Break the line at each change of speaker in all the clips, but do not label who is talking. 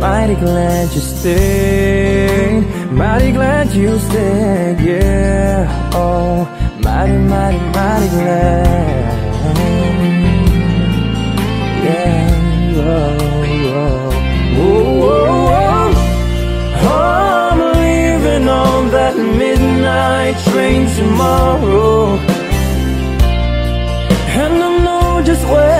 Mighty glad you stayed. Mighty glad you stayed, yeah. Oh, mighty, mighty, mighty glad. Yeah, oh, oh. I'm leaving on that midnight train tomorrow. And I know just where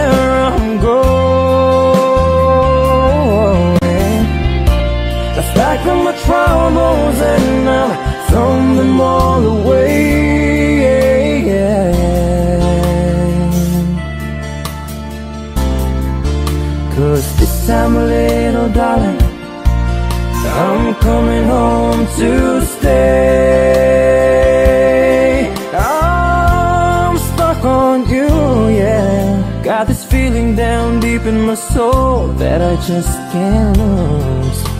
Up my troubles and I've thrown them all away. Cause this time, little darling I'm coming home to stay. I'm stuck on you, yeah. Got this feeling down deep in my soul That I just can't lose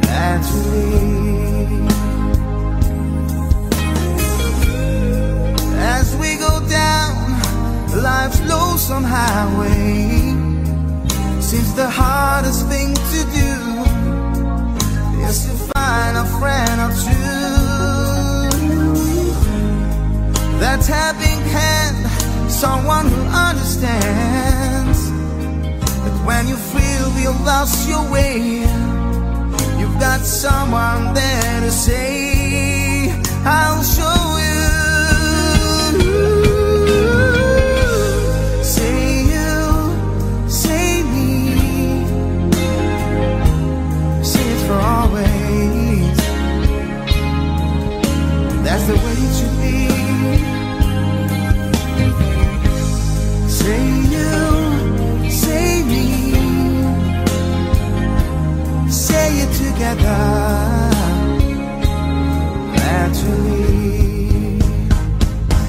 Naturally. As we go down life's lonesome highway, seems the hardest thing to do is to find a friend or two. That helping hand, someone who understands when you feel you lost your way You've got someone there to say I'll show you together naturally.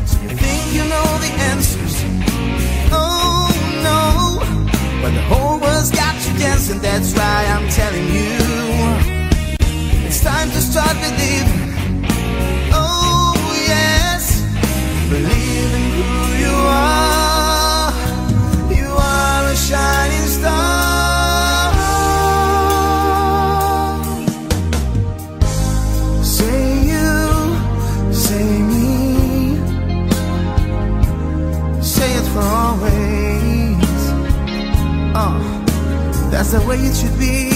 So you think you know the answers? Oh no! But the whole world's got you dancing, that's why I'm telling you. It's time to start believing. Oh yes, believe. is the way it should be.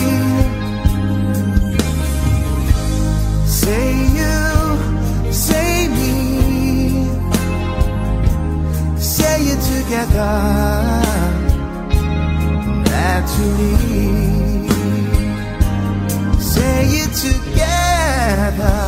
Say you, say me. Say it together. Naturally Say it together.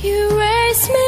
You raise me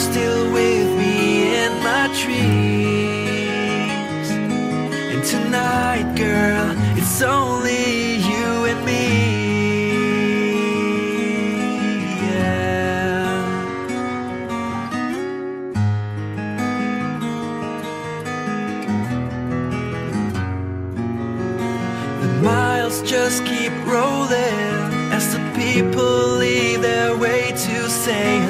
still with me in my dreams And tonight, girl, it's only you and me yeah. The miles just keep rolling As the people leave their way to say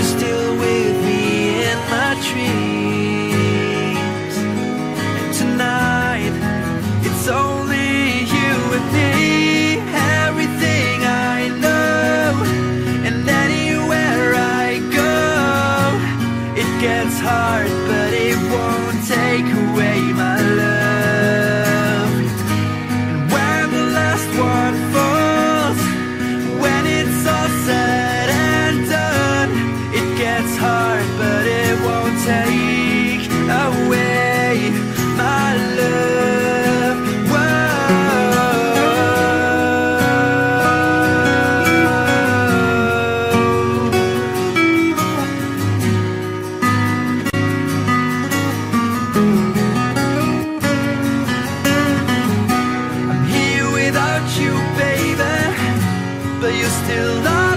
you're still with still on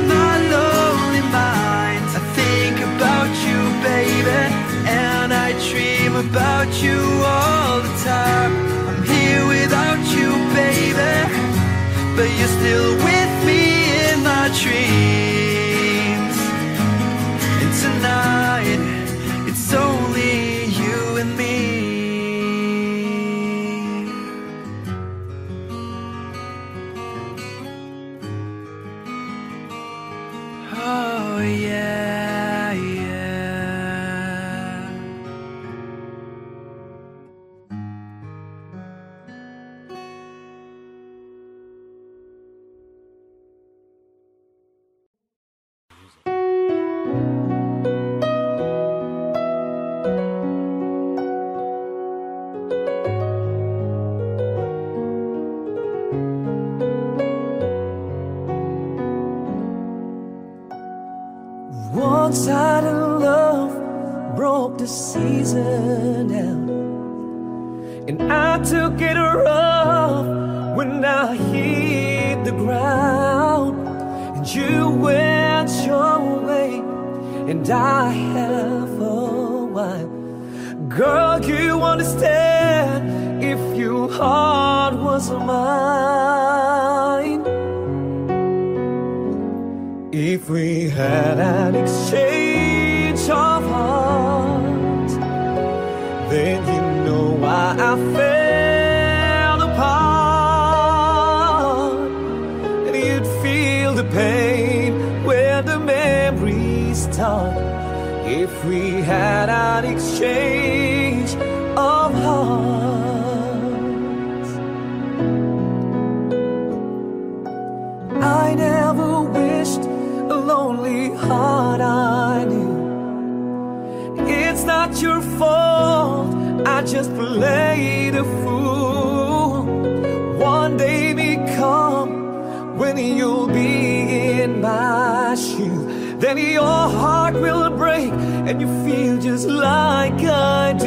and you
feel just like I do.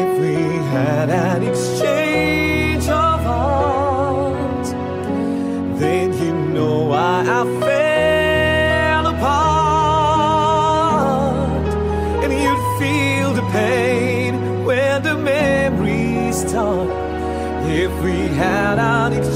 If we had an exchange of hearts, then you know why I fell apart. And you'd feel the pain when the memories start. If we had an exchange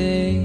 day.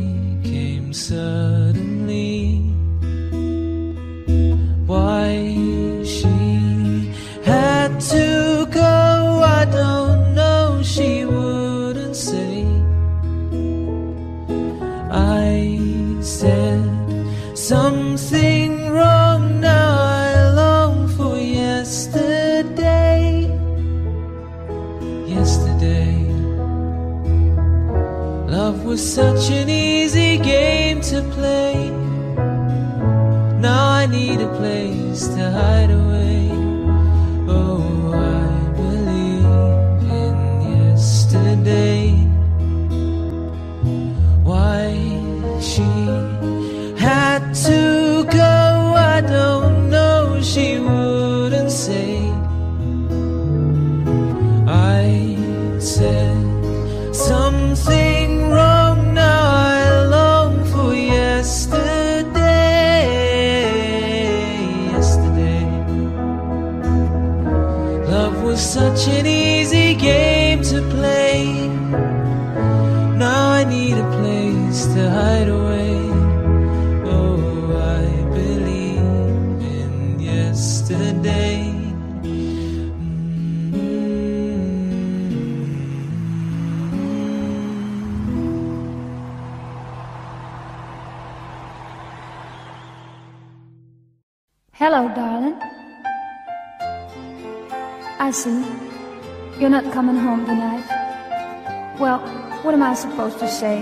say.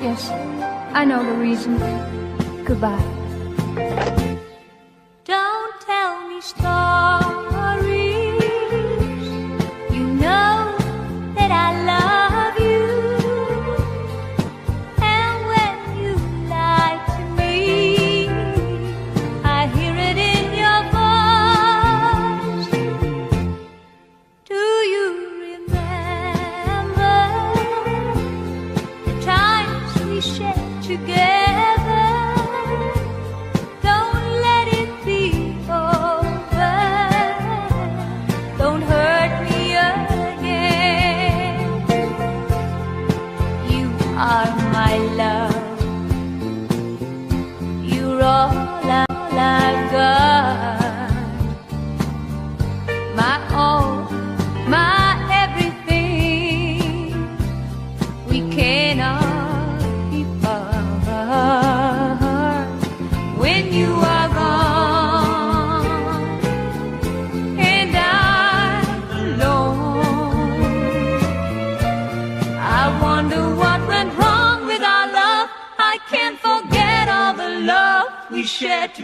Yes, I know the reason.
my love.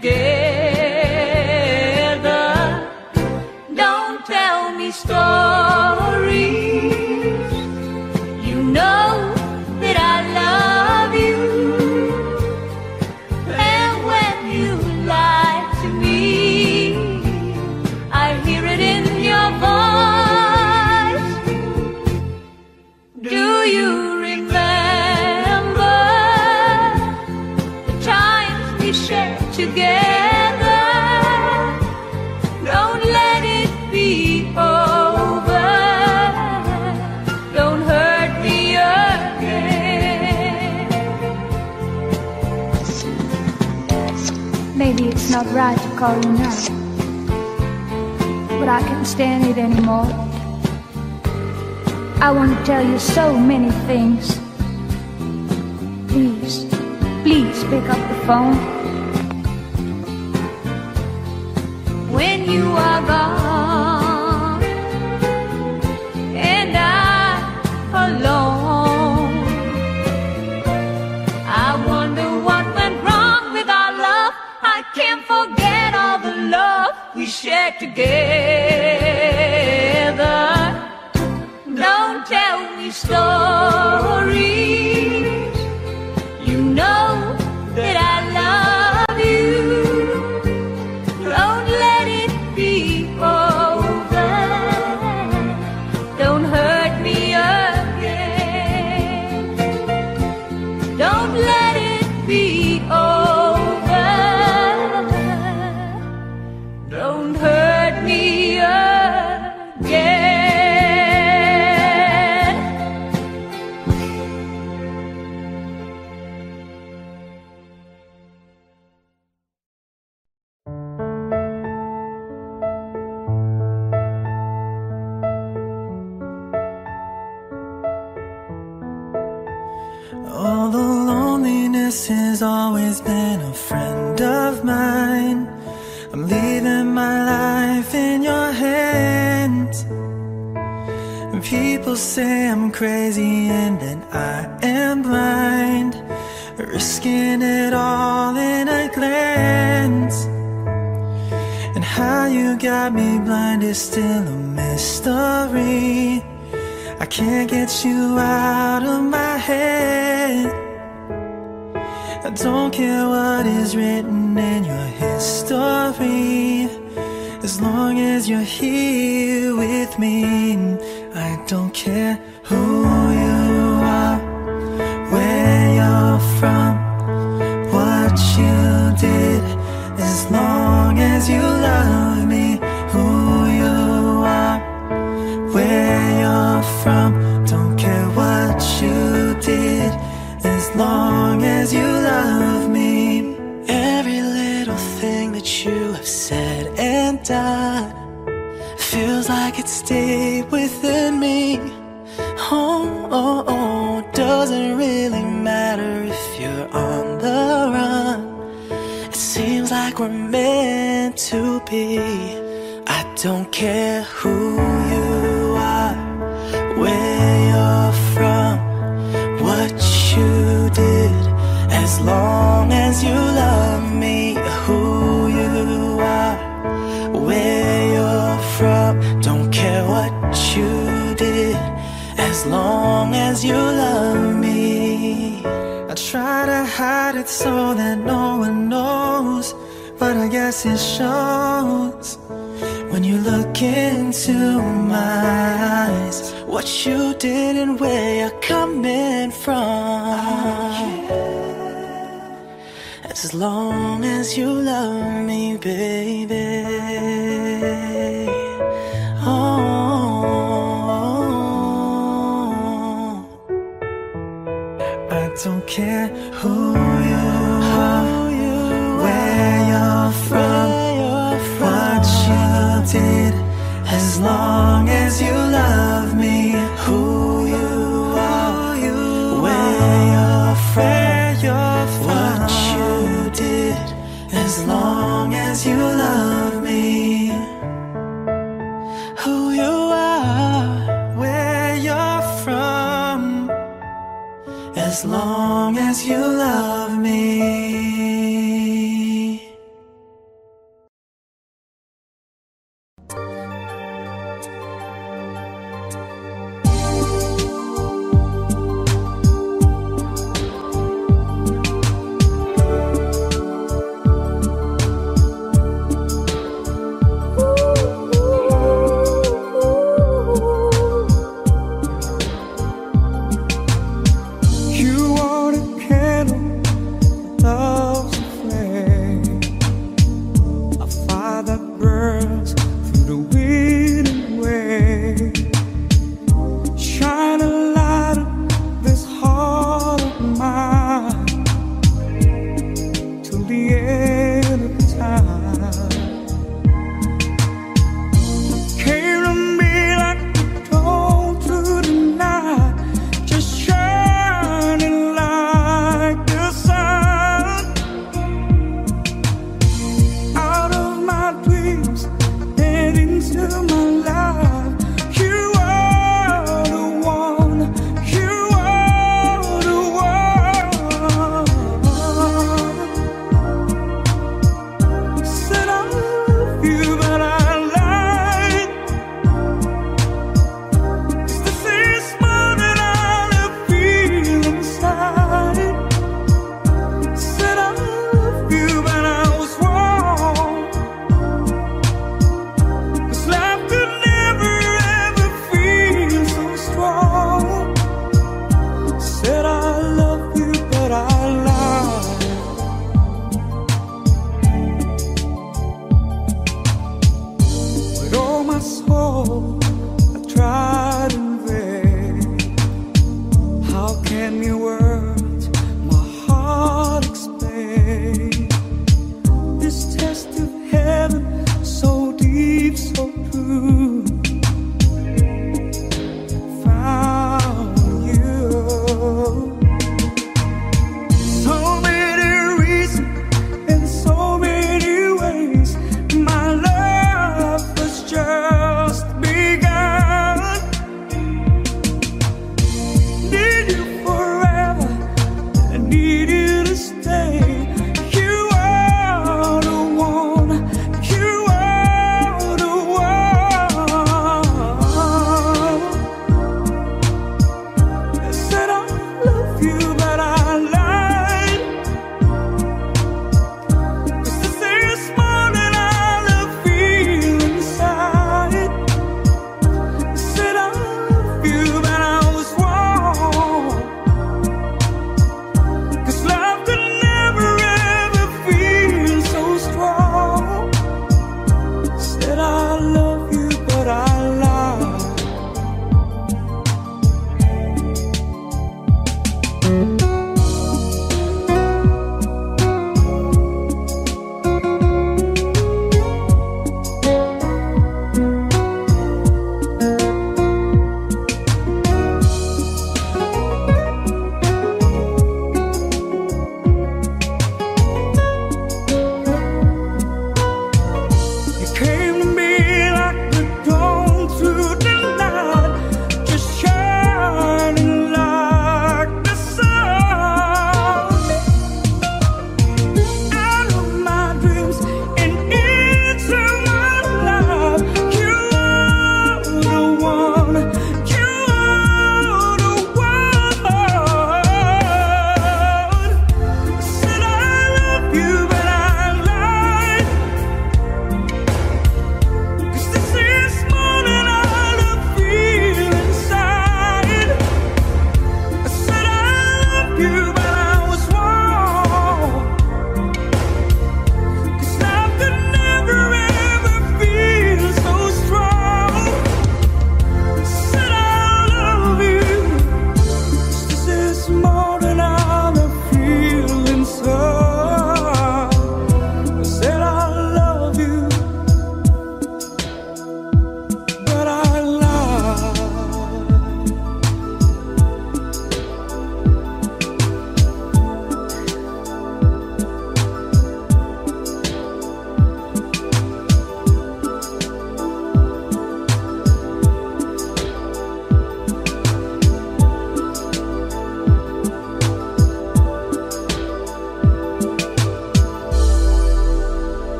today. call you now. But I can't stand it anymore. I want to tell you so many things. Please, please pick up the phone.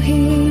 He.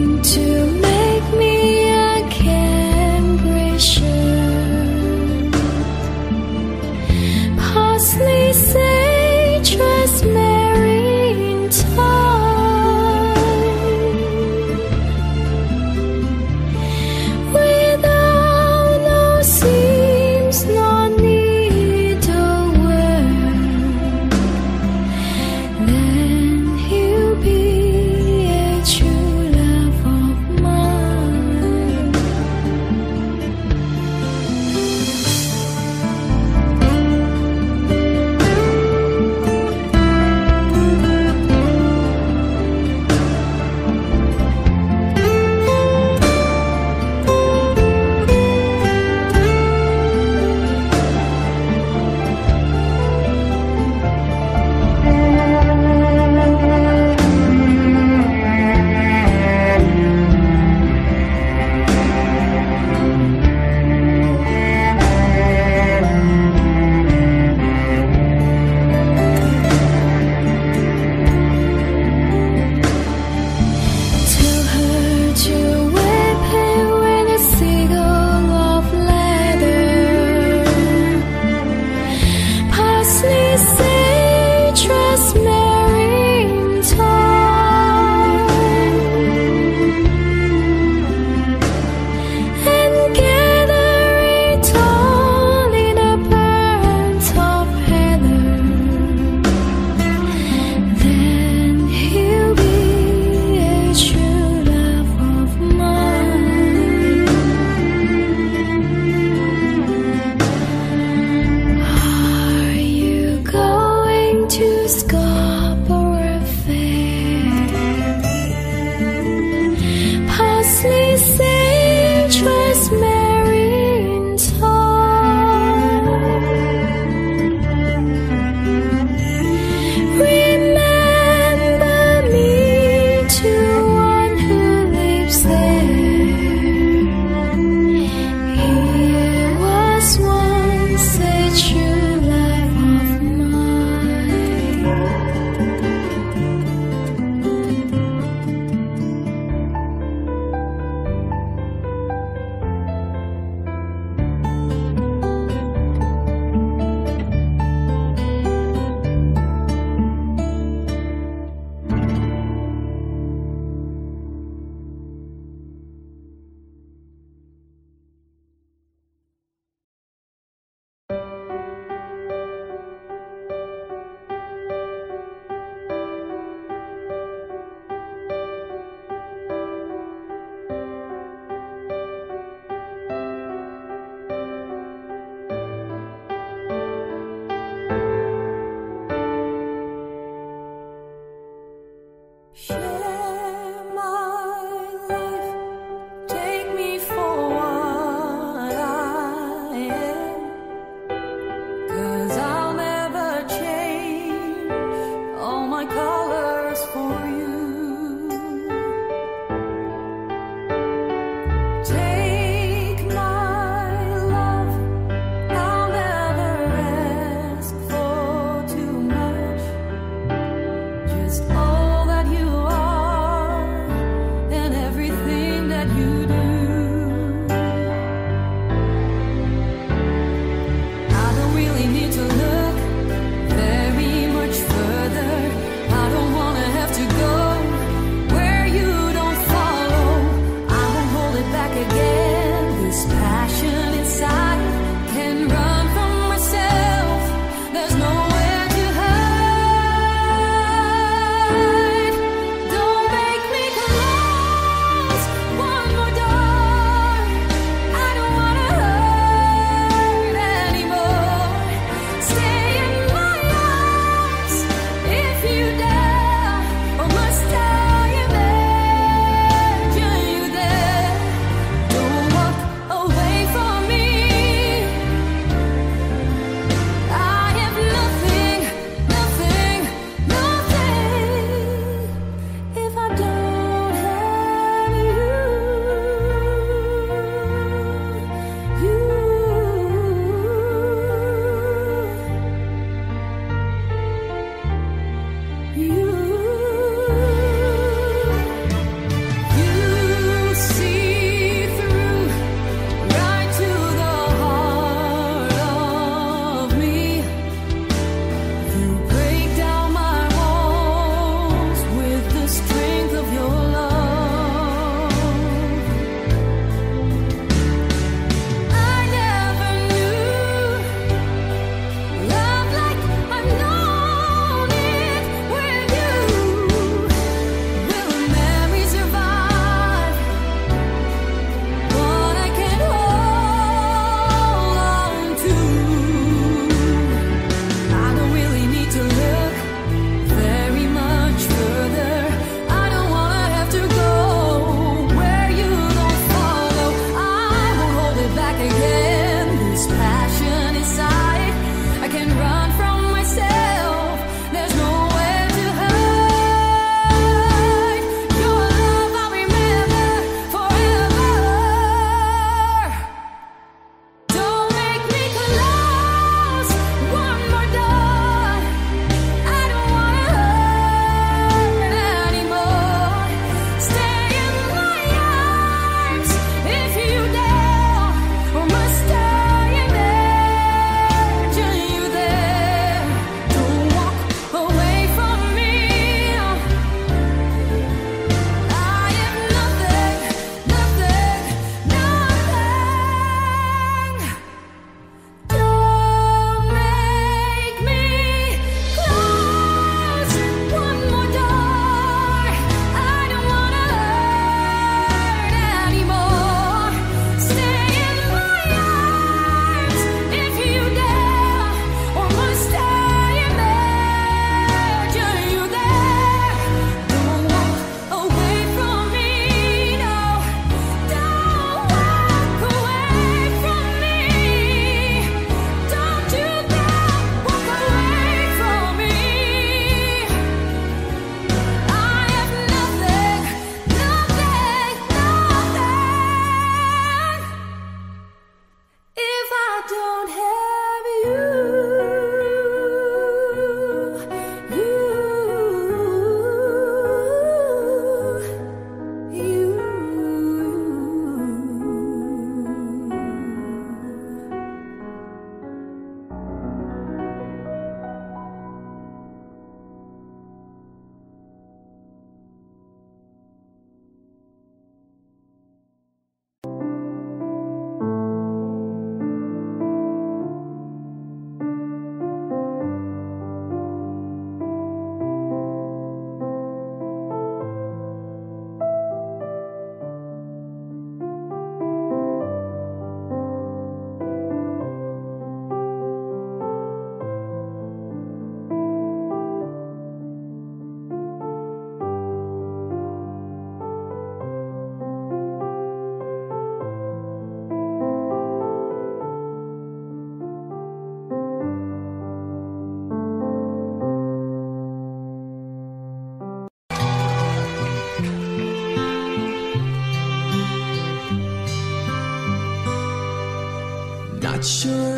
Not sure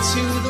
to the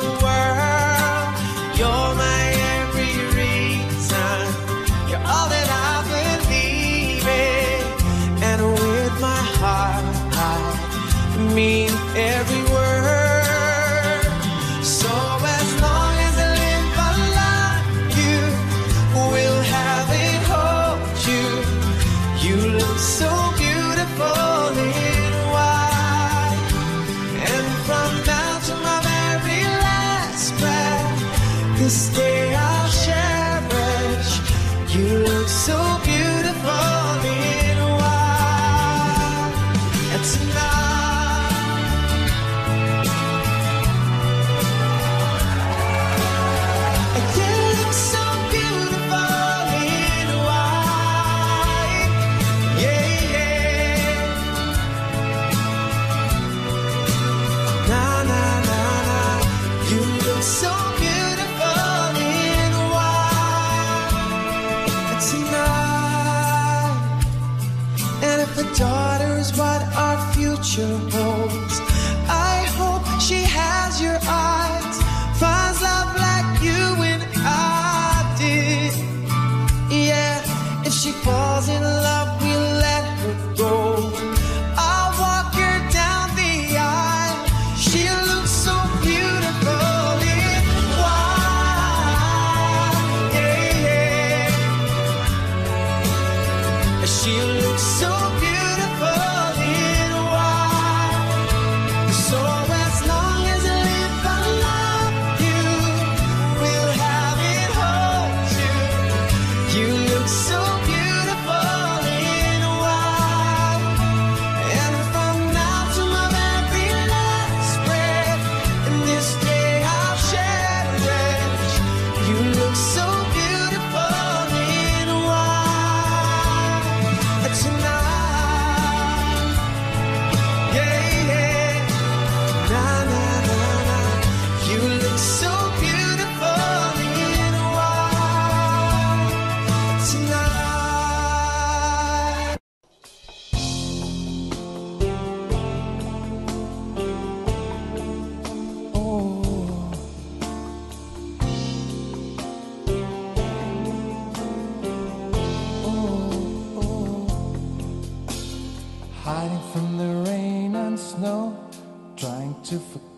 to
forget,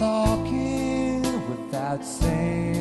talking without saying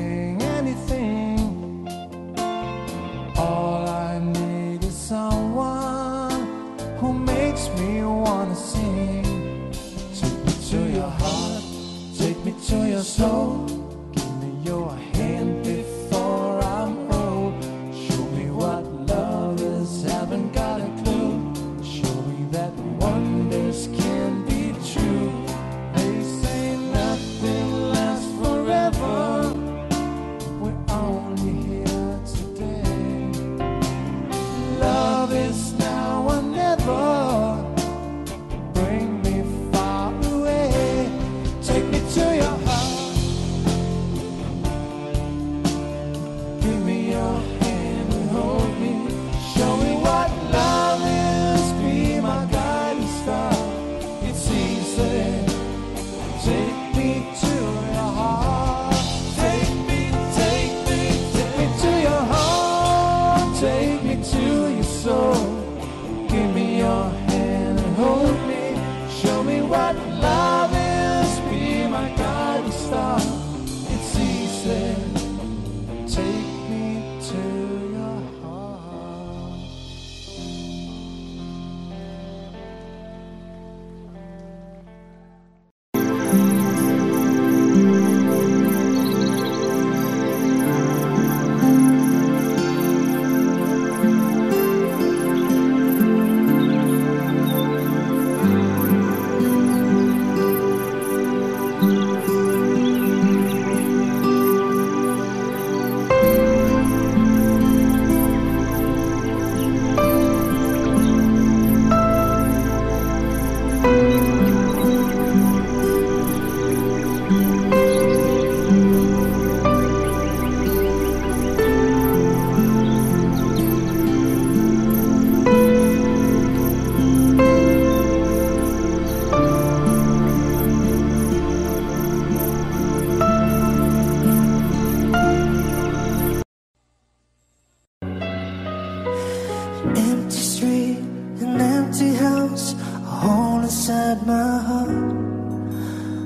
inside my heart.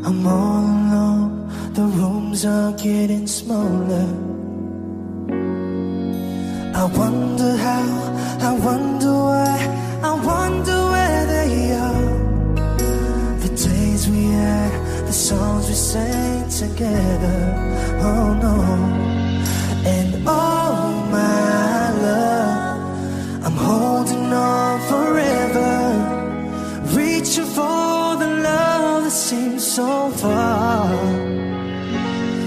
I'm all alone, the rooms are getting smaller. I wonder how, I wonder why, I wonder where they are. The days we had, the songs we sang together. Oh no. So far.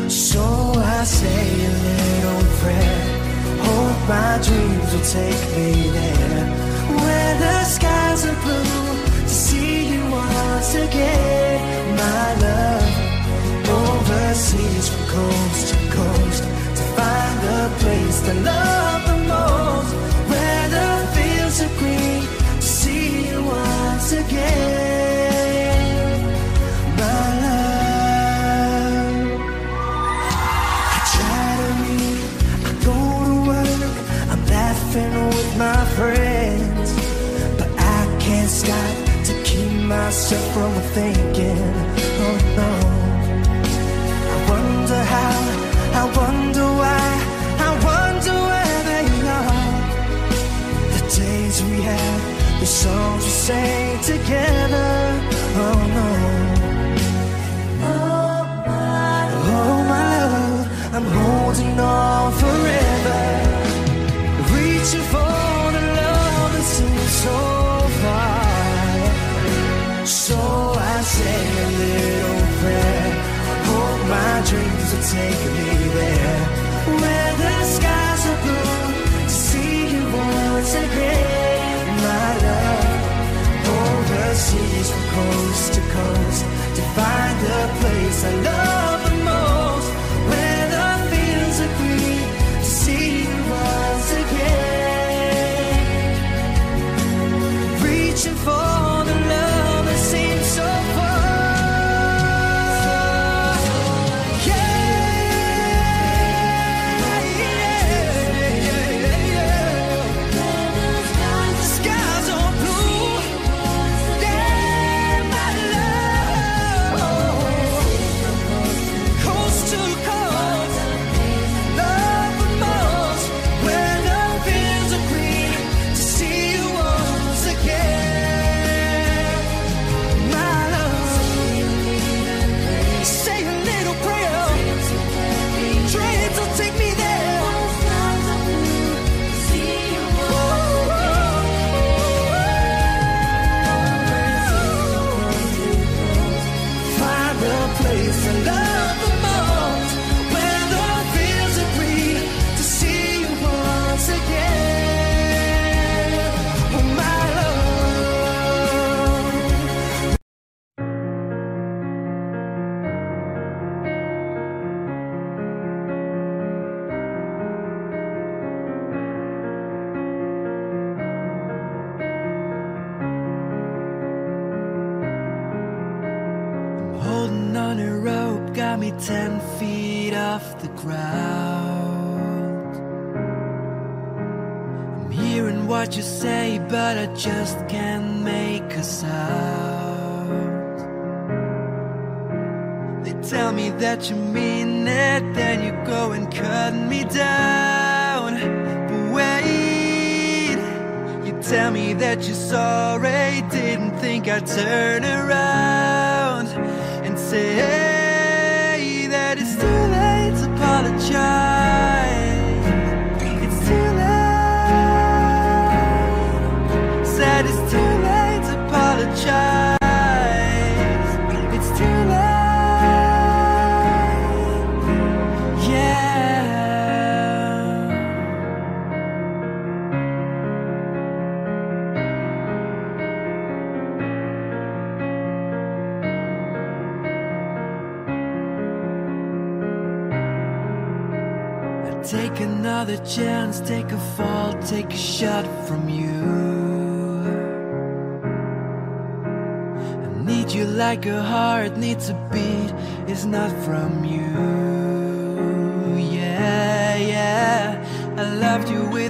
So I say a little prayer. Hope my dreams will take me there. Where the skies are blue to see you once again, my love. Overseas from coast to coast to find the place to love myself from thinking, oh no. I wonder how, I wonder why, I wonder where they are. The days we had, the songs we sang together, oh no. Oh my oh my love, I'm holding on forever, reaching for the love that seems so far. Dreams will take me there, where the skies are blue to see you once again, my love. Overseas from coast to coast to find the place I love the most, where the fields are green to see you once again. Reaching for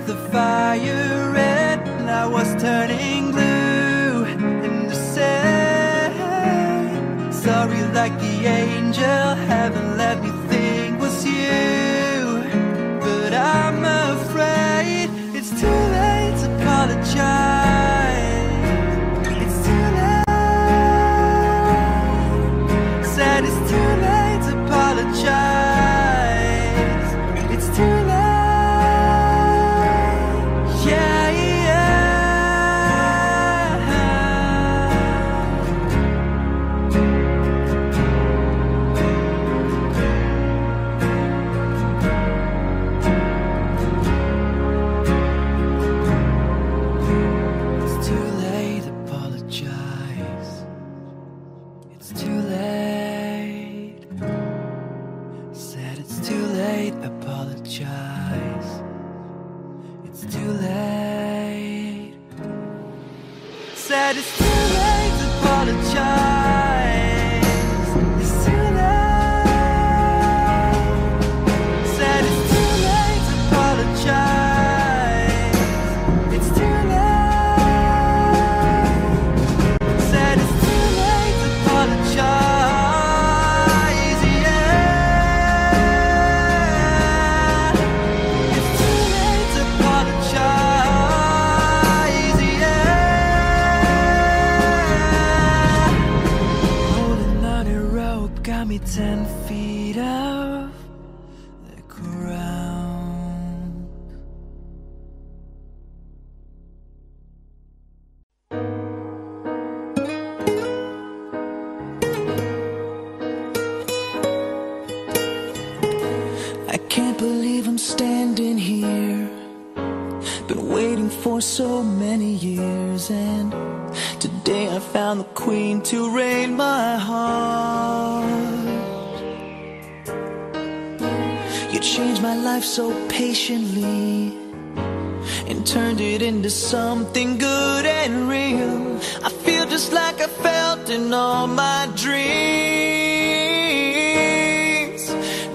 the
fire red and I was turning blue and the sand.
sorry like the angel heaven let me think was you but I'm afraid it's too late to apologize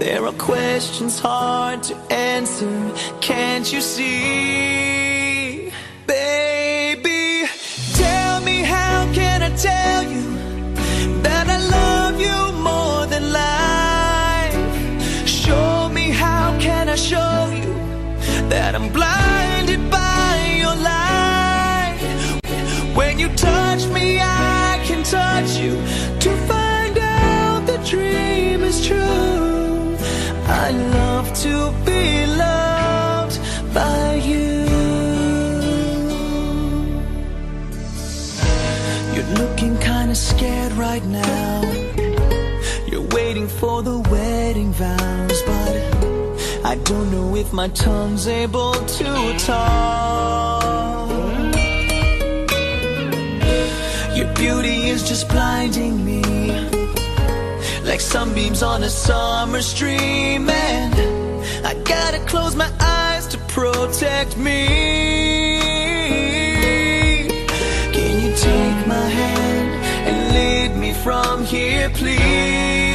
There are questions hard to answer, can't you see? Baby, tell me how can I tell you that I love you more than life? Show me how can I show you that I'm blinded by your light. When you touch me, I can touch you to find to be loved by you. You're looking kinda scared right now. You're waiting for the wedding vows, but I don't know if my tongue's able to talk. Your beauty is just blinding me like sunbeams on a summer stream, and gotta close my eyes to protect me. Can you take my hand and lead me from here, please?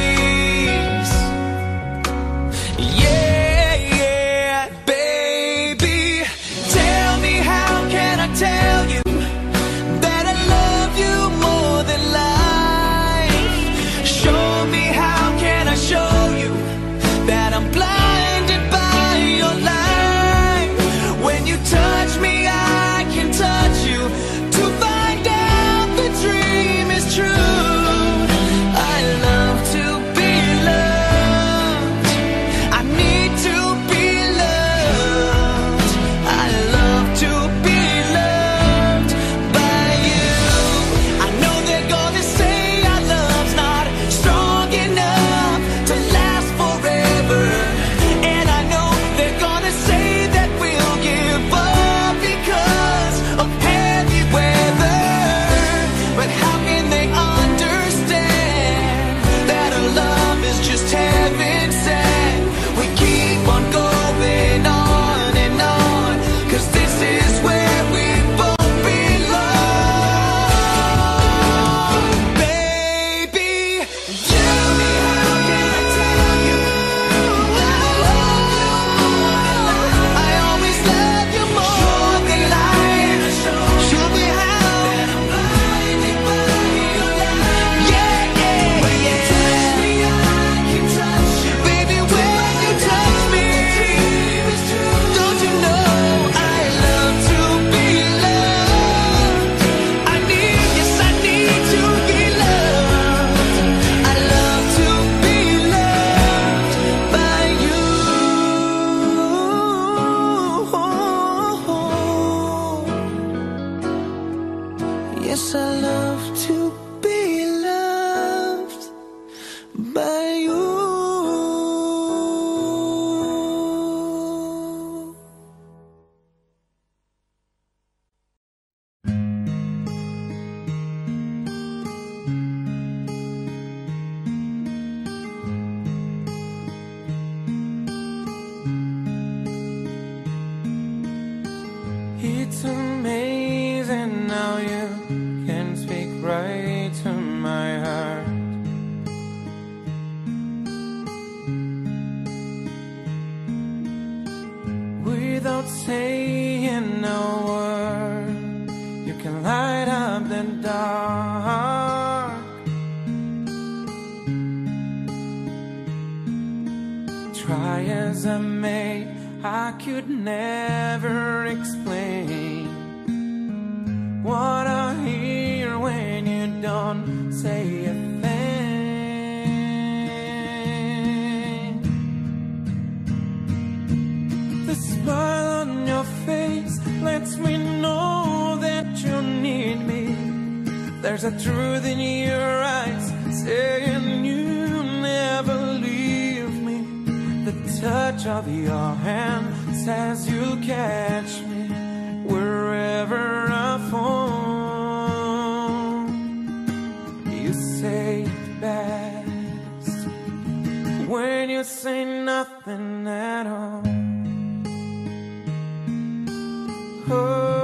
hurt.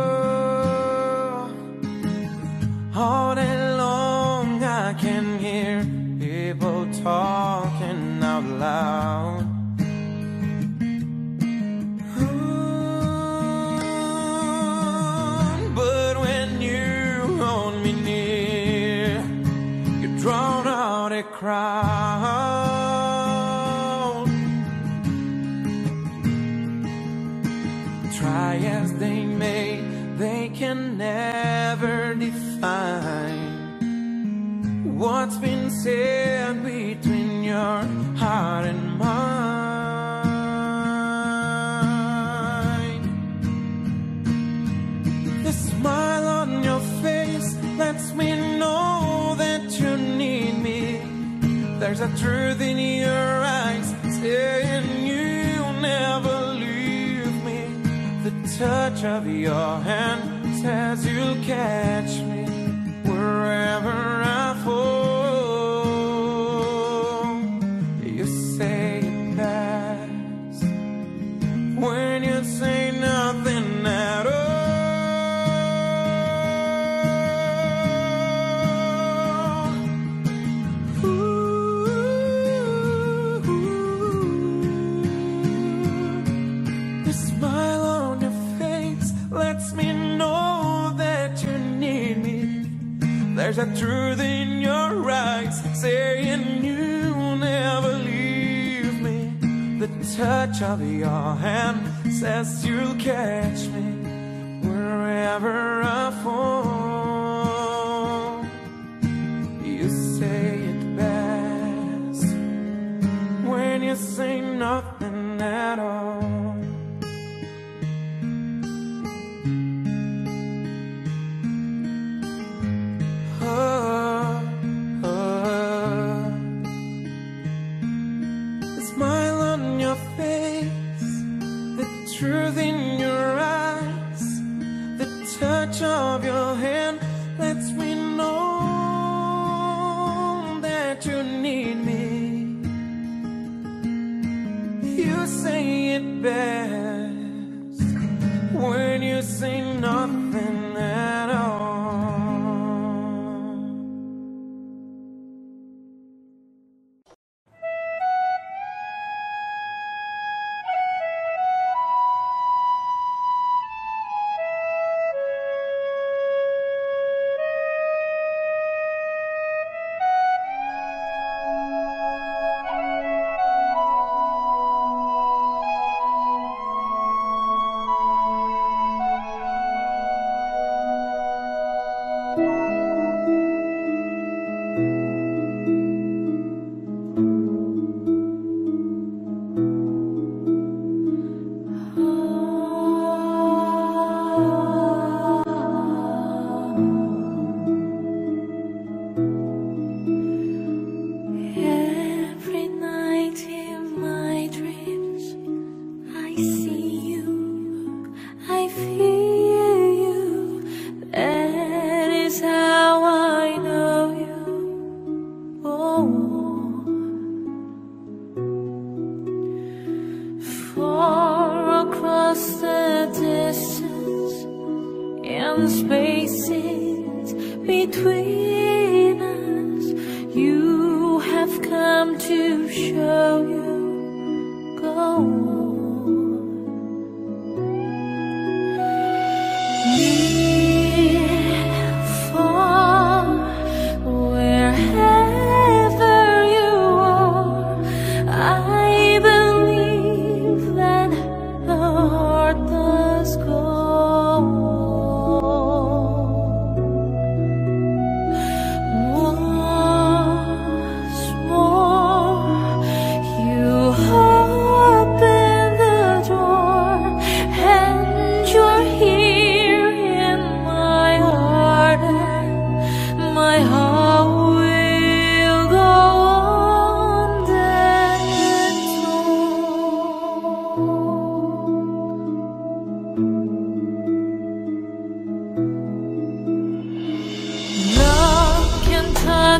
truth in your eyes saying you'll never leave me. The touch of your hand says you'll catch me. truth in your eyes, saying you'll never leave me. The touch of your hand says you'll catch me. say it
better.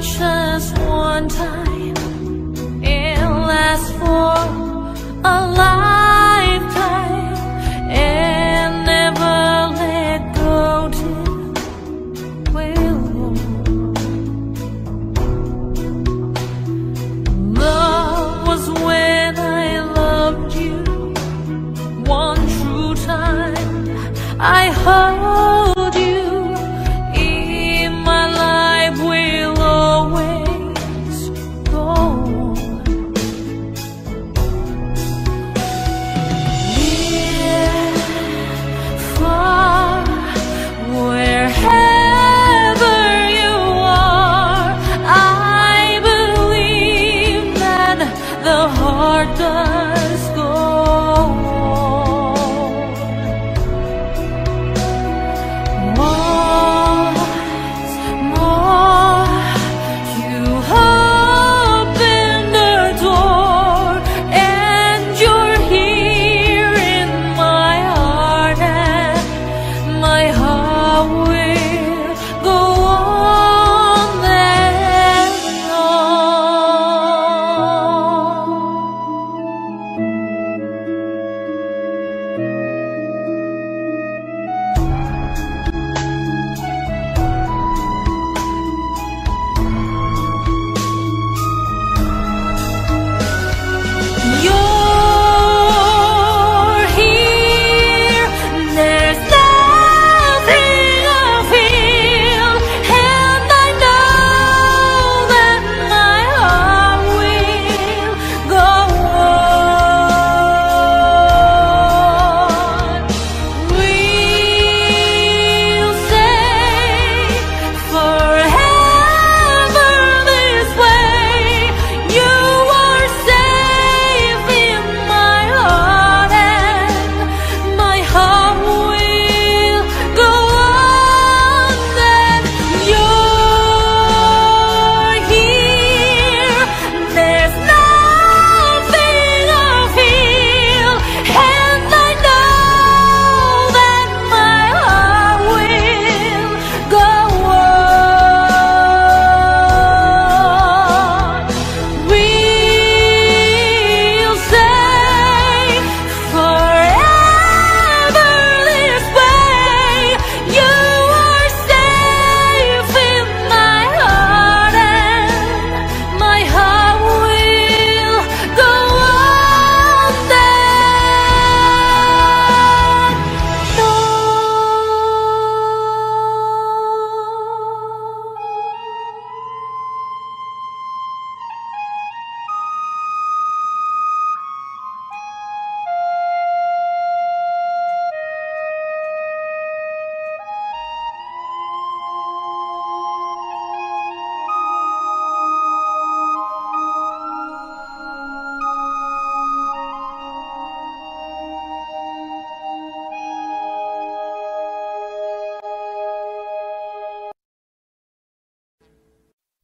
such one time, it lasts for a life.